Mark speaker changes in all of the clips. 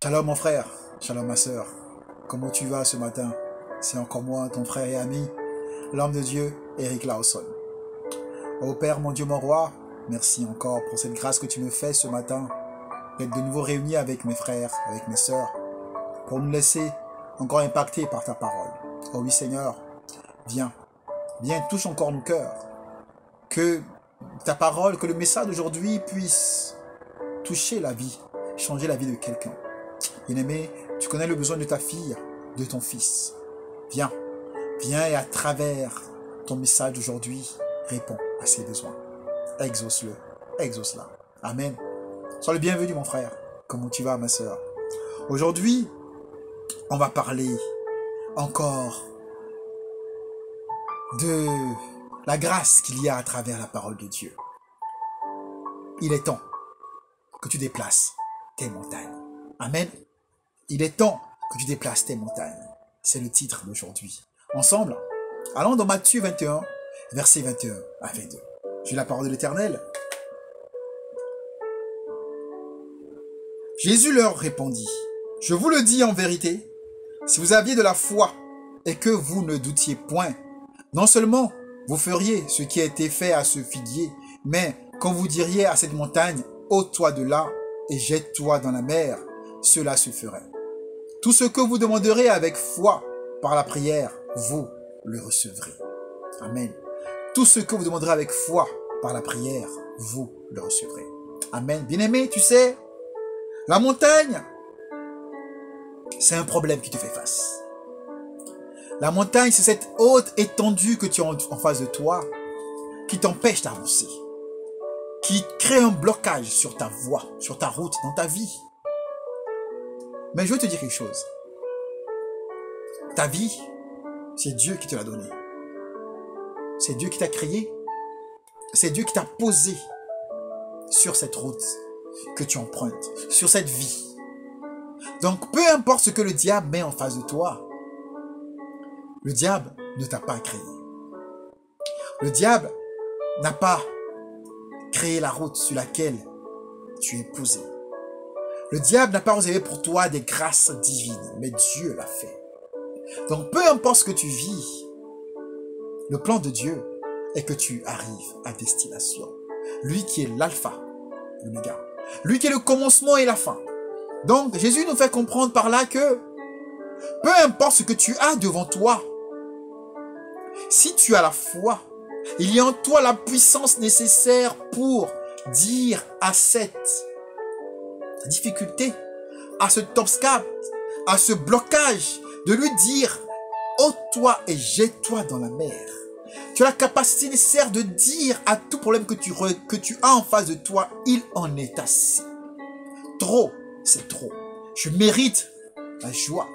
Speaker 1: Shalom mon frère, shalom ma soeur. Comment tu vas ce matin? C'est encore moi, ton frère et ami, l'homme de Dieu, Eric Lawson. Ô Père, mon Dieu, mon roi, merci encore pour cette grâce que tu me fais ce matin, d'être de nouveau réunis avec mes frères, avec mes sœurs, pour nous laisser encore impacter par ta parole. Oh oui Seigneur, viens, viens, touche encore nos cœurs. Que ta parole, que le message d'aujourd'hui puisse toucher la vie, changer la vie de quelqu'un. Bien-aimé, tu connais le besoin de ta fille, de ton fils. Viens, viens et à travers ton message d'aujourd'hui, réponds à ses besoins. Exauce-le, exauce-la. Amen. Sois le bienvenu, mon frère. Comment tu vas, ma soeur Aujourd'hui, on va parler encore de la grâce qu'il y a à travers la parole de Dieu. Il est temps que tu déplaces tes montagnes. Amen. Il est temps que tu déplaces tes montagnes. C'est le titre d'aujourd'hui. Ensemble, allons dans Matthieu 21, verset 21 à 22. J'ai la parole de l'Éternel. Jésus leur répondit, Je vous le dis en vérité, si vous aviez de la foi et que vous ne doutiez point, non seulement vous feriez ce qui a été fait à ce figuier, mais quand vous diriez à cette montagne, ôte-toi de là et jette-toi dans la mer, cela se ferait. Tout ce que vous demanderez avec foi par la prière, vous le recevrez. Amen. Tout ce que vous demanderez avec foi par la prière, vous le recevrez. Amen. Bien-aimé, tu sais, la montagne, c'est un problème qui te fait face. La montagne, c'est cette haute étendue que tu as en face de toi qui t'empêche d'avancer, qui crée un blocage sur ta voie, sur ta route, dans ta vie. Mais je veux te dire quelque chose. Ta vie, c'est Dieu qui te l'a donnée. C'est Dieu qui t'a créé. C'est Dieu qui t'a posé sur cette route que tu empruntes, sur cette vie. Donc, peu importe ce que le diable met en face de toi, le diable ne t'a pas créé. Le diable n'a pas créé la route sur laquelle tu es posé. Le diable n'a pas réservé pour toi des grâces divines, mais Dieu l'a fait. Donc peu importe ce que tu vis, le plan de Dieu est que tu arrives à destination. Lui qui est l'alpha, l'oméga. Lui qui est le commencement et la fin. Donc Jésus nous fait comprendre par là que peu importe ce que tu as devant toi, si tu as la foi, il y a en toi la puissance nécessaire pour dire à cette difficulté, à ce obstacle, à ce blocage, de lui dire, ôte-toi et jette-toi dans la mer. Tu as la capacité nécessaire de dire à tout problème que tu, que tu as en face de toi, il en est assez. Trop, c'est trop. Je mérite la joie.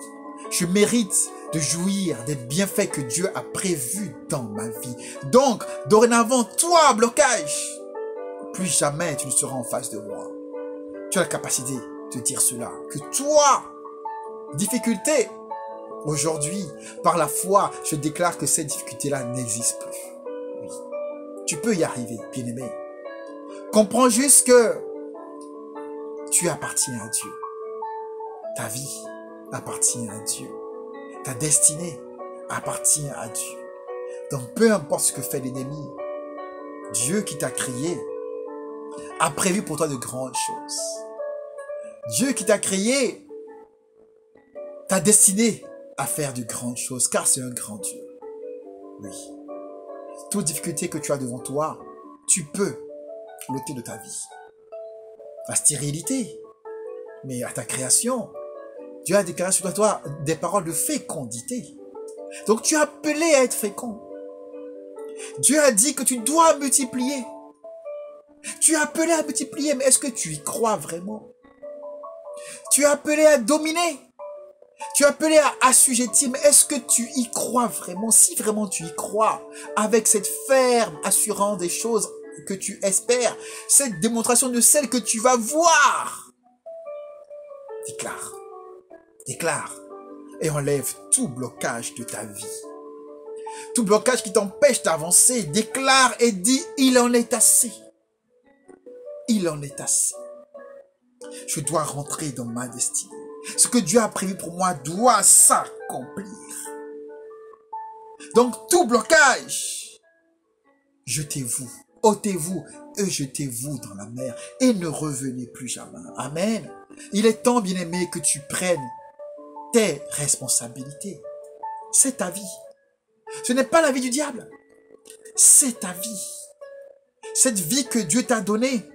Speaker 1: Je mérite de jouir des bienfaits que Dieu a prévus dans ma vie. Donc, dorénavant, toi, blocage, plus jamais tu ne seras en face de moi. Tu as la capacité de dire cela. Que toi, difficulté, aujourd'hui, par la foi, je déclare que cette difficulté-là n'existe plus. Oui. Tu peux y arriver, bien-aimé. Comprends juste que tu appartiens à Dieu. Ta vie appartient à Dieu. Ta destinée appartient à Dieu. Donc peu importe ce que fait l'ennemi, Dieu qui t'a créé a prévu pour toi de grandes choses. Dieu qui t'a créé t'a destiné à faire de grandes choses, car c'est un grand Dieu. Oui. Toute difficulté que tu as devant toi, tu peux l'ôter de ta vie. La stérilité, mais à ta création, Dieu a déclaré sur toi des paroles de fécondité. Donc tu es appelé à être fécond. Dieu a dit que tu dois multiplier. Tu es appelé à multiplier, mais est-ce que tu y crois vraiment? Tu es appelé à dominer? Tu es appelé à assujettir, mais est-ce que tu y crois vraiment? Si vraiment tu y crois, avec cette ferme assurance des choses que tu espères, cette démonstration de celle que tu vas voir, déclare déclare et enlève tout blocage de ta vie. Tout blocage qui t'empêche d'avancer, déclare et dit, il en est assez. Il en est assez. Je dois rentrer dans ma destinée. Ce que Dieu a prévu pour moi doit s'accomplir. Donc tout blocage, jetez-vous, ôtez-vous et jetez-vous dans la mer et ne revenez plus jamais. Amen. Il est temps, bien-aimé, que tu prennes tes responsabilités. C'est ta vie. Ce n'est pas la vie du diable. C'est ta vie. Cette vie que Dieu t'a donnée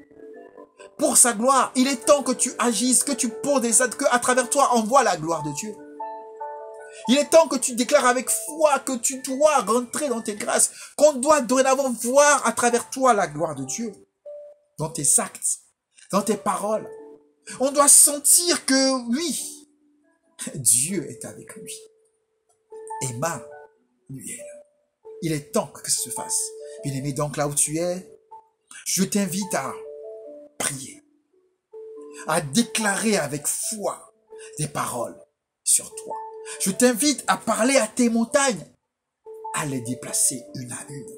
Speaker 1: pour sa gloire. Il est temps que tu agisses, que tu poses des actes, que à travers toi on voit la gloire de Dieu. Il est temps que tu déclares avec foi que tu dois rentrer dans tes grâces, qu'on doit dorénavant voir à travers toi la gloire de Dieu, dans tes actes, dans tes paroles. On doit sentir que oui, Dieu est avec lui. Emmanuel. Il est temps que ça se fasse. Bien-aimé, donc là où tu es, je t'invite à prier, à déclarer avec foi des paroles sur toi. Je t'invite à parler à tes montagnes, à les déplacer une à une,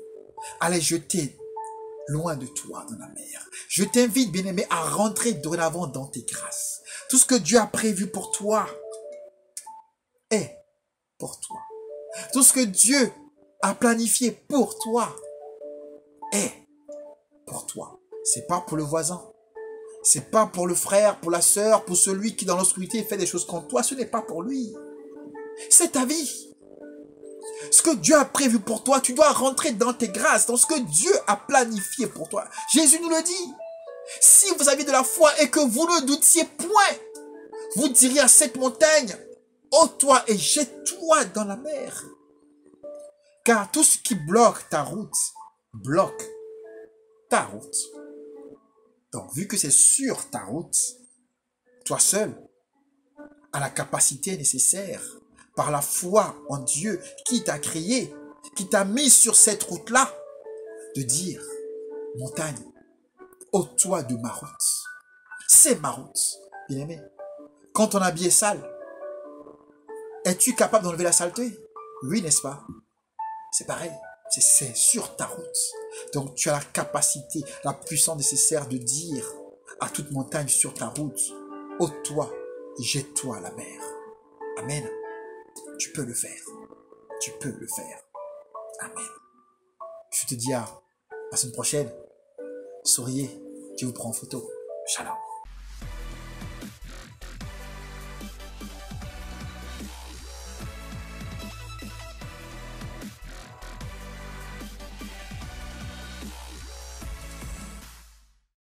Speaker 1: à les jeter loin de toi dans la mer. Je t'invite, bien-aimé, à rentrer dorénavant dans tes grâces. Tout ce que Dieu a prévu pour toi est pour toi. Tout ce que Dieu a planifié pour toi est pour toi. C'est pas pour le voisin. C'est pas pour le frère, pour la sœur, pour celui qui dans l'obscurité fait des choses contre toi. Ce n'est pas pour lui. C'est ta vie. Ce que Dieu a prévu pour toi, tu dois rentrer dans tes grâces, dans ce que Dieu a planifié pour toi. Jésus nous le dit. Si vous aviez de la foi et que vous ne doutiez point, vous diriez à cette montagne, ôte-toi et jette-toi dans la mer. Car tout ce qui bloque ta route, bloque ta route. Donc, vu que c'est sur ta route, toi seul as la capacité nécessaire, par la foi en Dieu qui t'a créé, qui t'a mis sur cette route-là, de dire, montagne, ôte-toi de ma route. C'est ma route, bien aimé. Quand ton habit est sale, es-tu capable d'enlever la saleté? Oui, n'est-ce pas? C'est pareil. C'est sur ta route. Donc tu as la capacité, la puissance nécessaire de dire à toute montagne sur ta route, ôte-toi et jette-toi à la mer. Amen. Tu peux le faire. Tu peux le faire. Amen. Je te dis à la semaine prochaine. Souriez. Dieu vous prend en photo. Shalom.